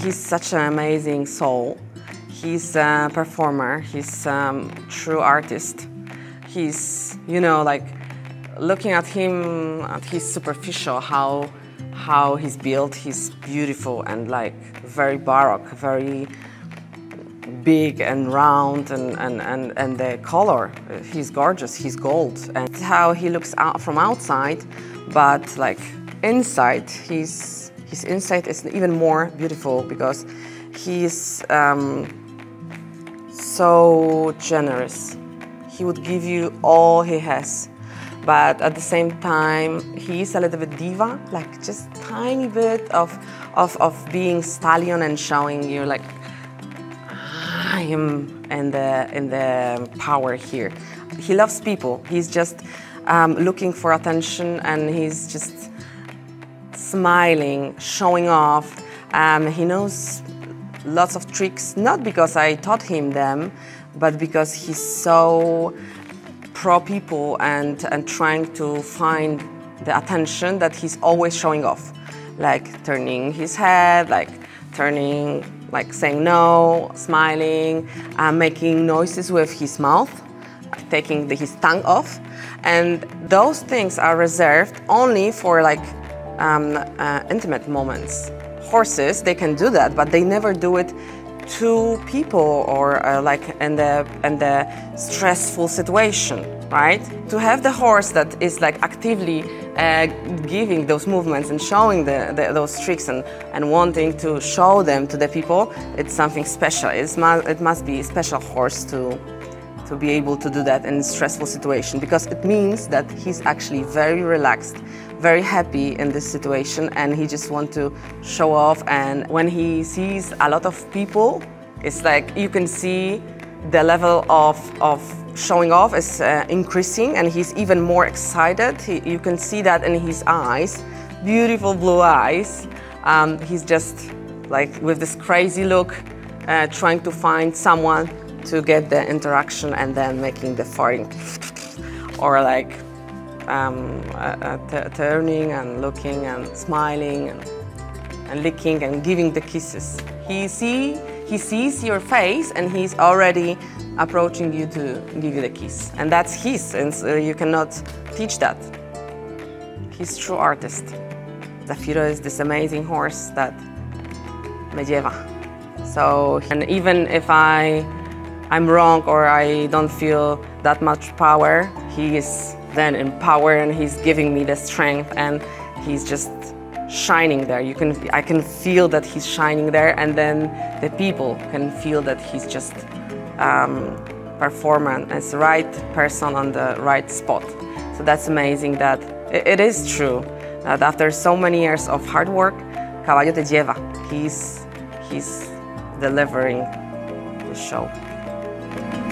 He's such an amazing soul. He's a performer, he's a true artist. He's, you know, like looking at him, his superficial, how, how he's built, he's beautiful and like very baroque, very big and round and, and, and, and the color, he's gorgeous, he's gold. And how he looks out from outside, but like inside, he's, his inside is even more beautiful because he's um, so generous. He would give you all he has. But at the same time, he's a little bit diva, like just tiny bit of, of, of being stallion and showing you like, I am in the, in the power here. He loves people. He's just um, looking for attention and he's just smiling, showing off. Um, he knows lots of tricks, not because I taught him them, but because he's so pro people and, and trying to find the attention that he's always showing off. Like turning his head, like turning, like saying no, smiling, uh, making noises with his mouth, taking the, his tongue off. And those things are reserved only for like um, uh, intimate moments horses, they can do that, but they never do it to people or uh, like in the, in the stressful situation, right? To have the horse that is like actively uh, giving those movements and showing the, the, those tricks and, and wanting to show them to the people, it's something special. It's, it must be a special horse to, to be able to do that in a stressful situation because it means that he's actually very relaxed, very happy in this situation and he just wants to show off and when he sees a lot of people, it's like you can see the level of, of showing off is uh, increasing and he's even more excited. He, you can see that in his eyes, beautiful blue eyes. Um, he's just like with this crazy look, uh, trying to find someone to get the interaction and then making the farting or like um, turning and looking and smiling and, and licking and giving the kisses. He, see, he sees your face and he's already approaching you to give you the kiss. And that's his, and so you cannot teach that. He's true artist. Zafiro is this amazing horse that me lleva. So, and even if I I'm wrong or I don't feel that much power, he is then in power and he's giving me the strength and he's just shining there. You can, I can feel that he's shining there and then the people can feel that he's just um, performing as the right person on the right spot. So that's amazing that it, is true that after so many years of hard work, Caballo te lleva. He's, he's delivering the show. 嗯。